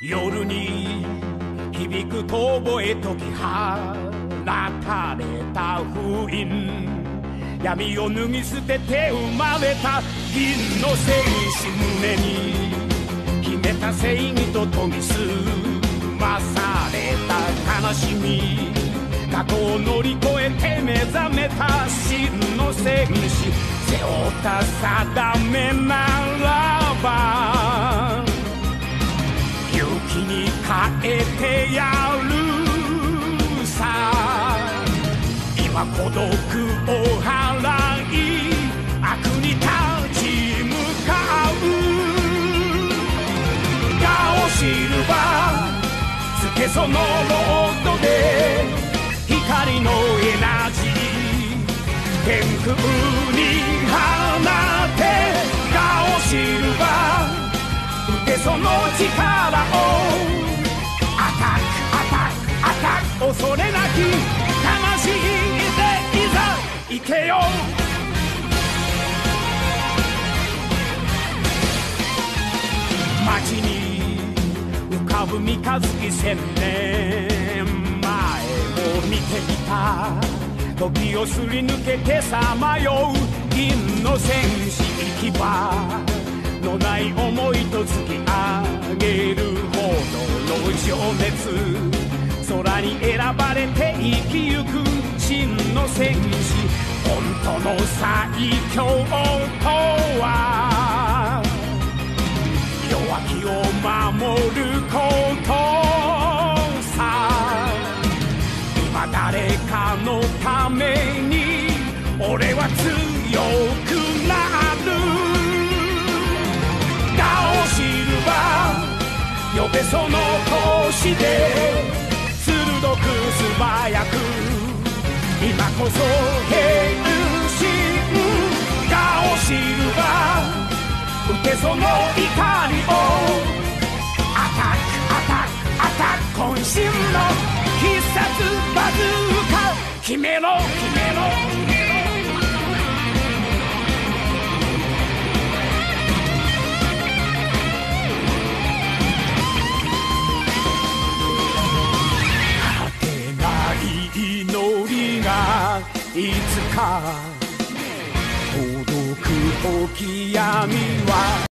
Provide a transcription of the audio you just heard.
夜に響く遠吠え解き放たれた封印闇を脱ぎ捨てて生まれた銀の戦士胸に秘めた正義と研ぎ澄まされた悲しみ。過去を乗り越えて目覚めた真の戦士。背負った定めならば孤独を払い悪に立ち向かうガオシルバーつけそのロードで光のエナジー天空に放て。ガオシルバー受けその力をアタックアタックアタック恐れなき三日月千年前を見ていた時をすり抜けてさまよう銀の戦士行き場のない思いと突き上げるほどの情熱空に選ばれて生きゆく真の戦士本当の最強ために俺は強くなる。ガオシルバー呼べその腰で鋭く素早く今こそ変身。ガオシルバー受けその怒りを決めろ決めろ。果てない祈りがいつか届く時闇は